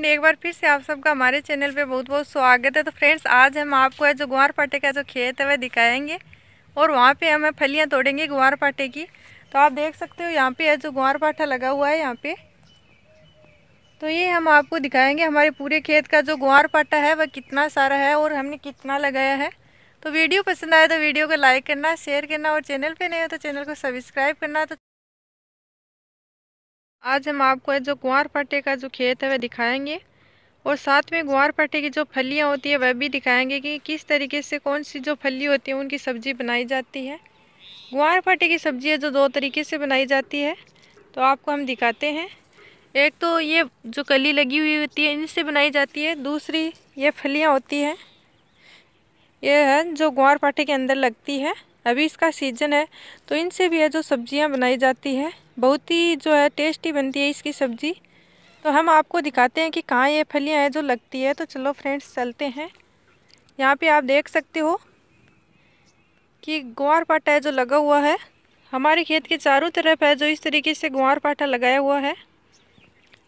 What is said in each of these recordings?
Friend एक बार फिर से आप सबका हमारे चैनल पे बहुत बहुत स्वागत है। तो फ्रेंड्स, आज हम आपको है जो गुआर पाटे का जो खेत है, वह दिखाएँगे और वहाँ पे हमें फलियाँ तोड़ेंगे गुआर पाटे की। तो आप देख सकते हो, यहाँ पे है जो गुआर पाठा लगा हुआ है यहाँ पे। तो ये हम आपको दिखाएँगे हमारे पूरे खेत का जो गुआर पाटा है, वह कितना सारा है और हमने कितना लगाया है। तो वीडियो पसंद आए तो वीडियो को लाइक करना, शेयर करना और चैनल पर नहीं हो तो चैनल को सब्सक्राइब करना। तो आज हम आपको जो गुआर पट्टे का जो खेत है वह दिखाएँगे और साथ में गुआर पट्टे की जो फलियाँ होती है वह भी दिखाएँगे कि किस तरीके से कौन सी जो फली होती है, उनकी सब्ज़ी बनाई जाती है। गुआर पट्टे की सब्ज़ी है जो दो तरीके से बनाई जाती है तो आपको हम दिखाते हैं। एक तो ये जो कली लगी हुई होती है, इनसे बनाई जाती है। दूसरी ये फलियाँ होती हैं। ये है जो गुआर पाटे के अंदर लगती है। अभी इसका सीज़न है तो इनसे भी है जो सब्ज़ियाँ बनाई जाती है। बहुत ही जो है टेस्टी बनती है इसकी सब्ज़ी। तो हम आपको दिखाते हैं कि कहाँ ये फलियाँ हैं जो लगती है। तो चलो फ्रेंड्स, चलते हैं। यहाँ पे आप देख सकते हो कि गुआर पाटा है जो लगा हुआ है। हमारे खेत के चारों तरफ़ है जो इस तरीके से गुआर पाटा लगाया हुआ है।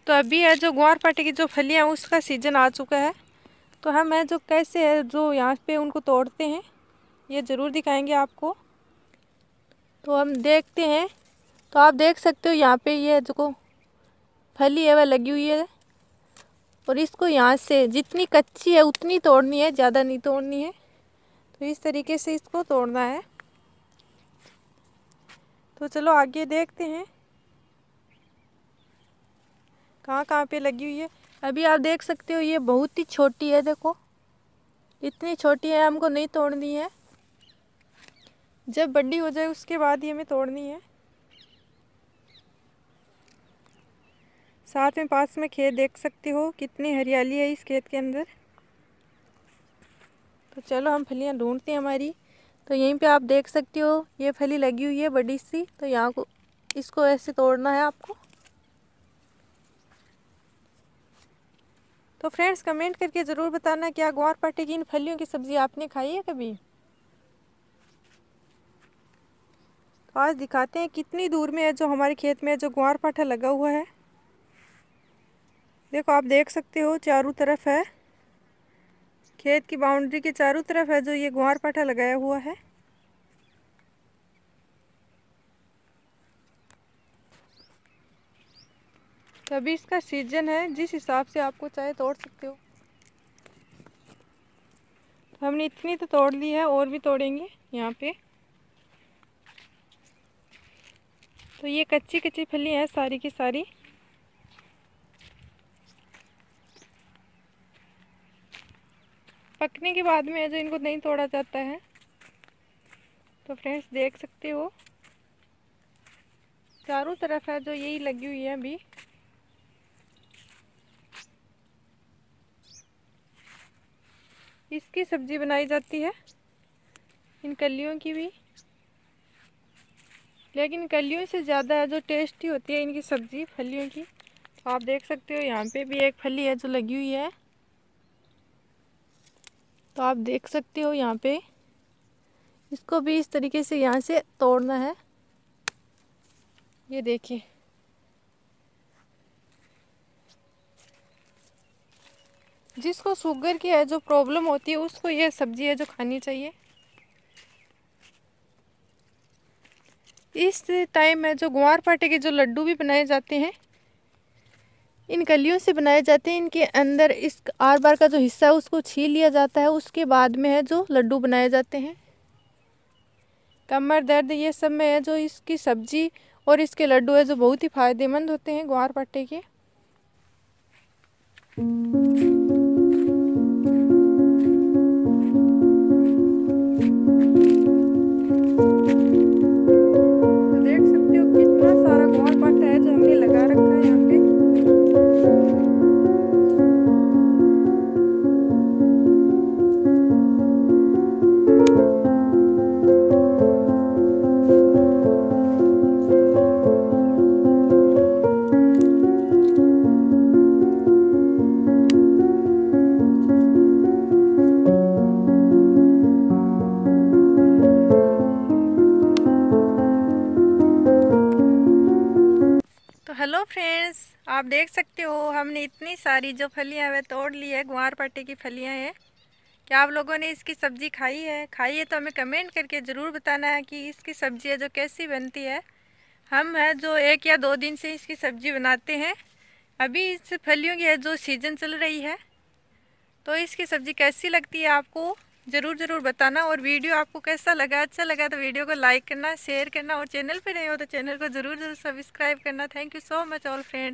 तो अभी है जो गुआर पाटे की जो फलियाँ उसका सीज़न आ चुका है। तो हम है जो कैसे है, जो यहाँ पे उनको तोड़ते हैं, ये ज़रूर दिखाएँगे आपको। तो हम देखते हैं तो आप देख सकते हो यहाँ पे ये जो फली है, वह लगी हुई है। और इसको यहाँ से जितनी कच्ची है, उतनी तोड़नी है, ज़्यादा नहीं तोड़नी है। तो इस तरीके से इसको तोड़ना है। तो चलो आगे देखते हैं। कहाँ कहाँ पे लगी हुई है? अभी आप देख सकते हो ये बहुत ही छोटी है, देखो। इतनी छोटी है, हमको नहीं तोड़नी है। जब बड्डी हो जाए, उसके बाद ही हमें तोड़नी है। साथ में पास में खेत देख सकते हो, कितनी हरियाली है इस खेत के अंदर। तो चलो हम फलियाँ ढूंढते हैं हमारी। तो यहीं पे आप देख सकते हो, ये फली लगी हुई है बड़ी सी। तो यहाँ को, इसको ऐसे तोड़ना है आपको। तो फ्रेंड्स, कमेंट करके ज़रूर बताना क्या ग्वार पाटे की इन फलियों की सब्ज़ी आपने खाई है कभी? तो आज दिखाते हैं कितनी दूर में है जो हमारे खेत में जो ग्वार पाठा लगा हुआ है। देखो, आप देख सकते हो, चारों तरफ़ है। खेत की बाउंड्री के चारों तरफ़ है, जो ये ग्वार पाठा लगाया हुआ है। तो अभी इसका सीज़न है, जिस हिसाब से आपको चाहे तोड़ सकते हो। तो हमने इतनी तो तोड़ ली है, और भी तोड़ेंगे यहाँ पे। तो ये कच्ची कच्ची फली है, सारी की सारी। पकने के बाद में जो इनको नहीं तोड़ा जाता है। तो फ्रेंड्स, देख सकते हो। चारों तरफ़ है जो यही लगी हुई है अभी। इसकी सब्ज़ी बनाई जाती है। इन कलियों की भी। लेकिन कलियों से ज़्यादा जो टेस्टी होती है इनकी सब्ज़ी फलियों की। तो आप देख सकते हो, यहाँ पे भी एक फली है जो लगी हुई है। तो आप देख सकते हो यहाँ पे। इसको भी इस तरीके से यहाँ से तोड़ना है। ये देखिए। जिसको शुगर की है, जो प्रॉब्लम होती है, उसको ये सब्ज़ी है जो खानी चाहिए। इस टाइम में जो गुआर पाटे के जो लड्डू भी बनाए जाते हैं इन कलियों से बनाए जाते हैं। इनके अंदर इस आर बार का जो हिस्सा है, उसको छील लिया जाता है। उसके बाद में है जो लड्डू बनाए जाते हैं। कमर दर्द ये सब में है जो इसकी सब्ज़ी और इसके लड्डू है जो बहुत ही फ़ायदेमंद होते हैं ग्वार पट्टे के। फ्रेंड्स आप देख सकते हो, हमने इतनी सारी जो फलियाँ हैं, तोड़ ली है गुआर पट्टे की फलियाँ हैं। क्या आप लोगों ने इसकी सब्ज़ी खाई है? खाई है तो हमें कमेंट करके ज़रूर बताना है कि इसकी सब्ज़ी है जो कैसी बनती है। हम है जो एक या दो दिन से इसकी सब्ज़ी बनाते हैं। अभी इस फलियों की है जो सीज़न चल रही है। तो इसकी सब्ज़ी कैसी लगती है आपको? ज़रूर ज़रूर बताना और वीडियो आपको कैसा लगा अच्छा लगा तो वीडियो को लाइक करना, शेयर करना और चैनल पर नहीं हो तो चैनल को ज़रूर ज़रूर सब्सक्राइब करना। Thank you so much all friend.